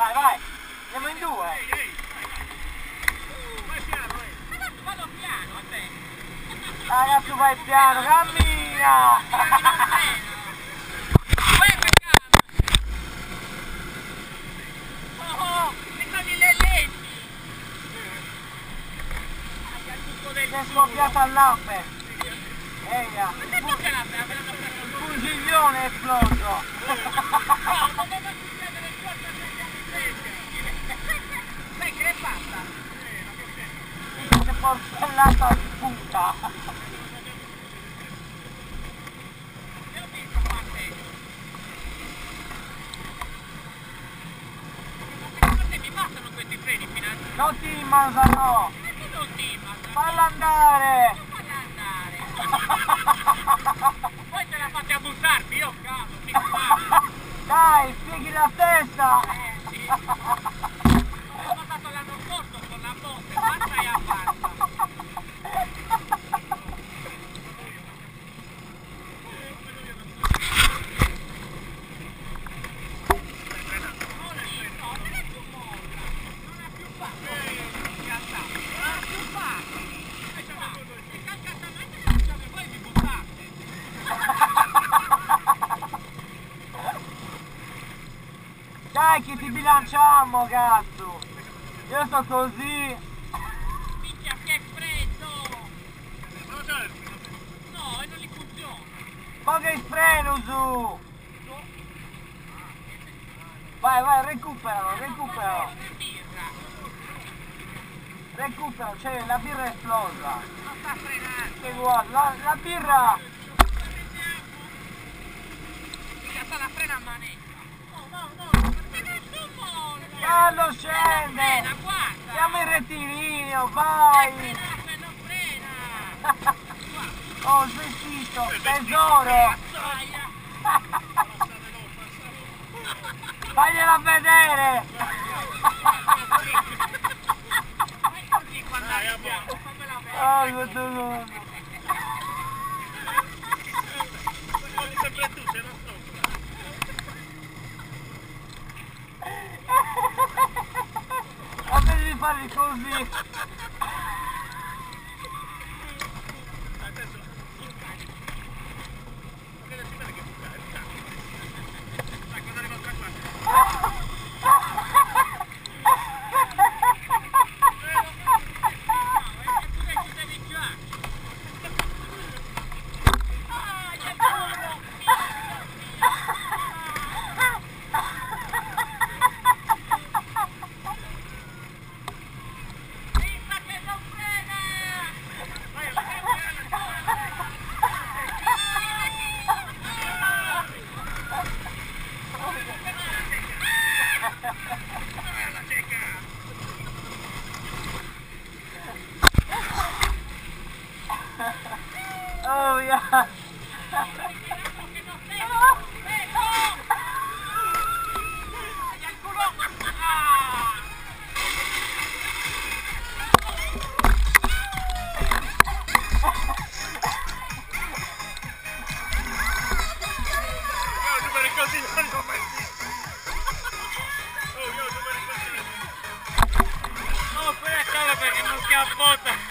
Vai, vai. andiamo in due. Vai piano, eh. Vado piano a te. Ragazzi, vai piano, cammina. Vai piano. Oh, mi sono i lelletti. È scoppiata l'ape. Ehi, là. Ma perché l'ape? Un giglione è esploso. Questi freni fino a... Non ti mangiano! Perché non ti mandano? Falla andare! Poi te la fate a buttarti, io cado, mi! Dai, spieghi la testa! Eh sì! Che ti bilanciamo, cazzo! Io sto così! Minchia che freddo! No, e non gli funziona! Poca il freno su! Vai, vai, recuperalo, recuperalo! Una birra! Recupero, cioè la birra è esplosa! Non sta frenando! Che guarda, la, la birra! Mica sta la frena a manetta! No, no, no! Fallo scende! Siamo in rettilineo, vai! Oh, il vestito, tesoro! Fagliela vedere! Oh, questo mondo! para de convir. Così! Oh yeah! No, quella è solo perché non si apposta.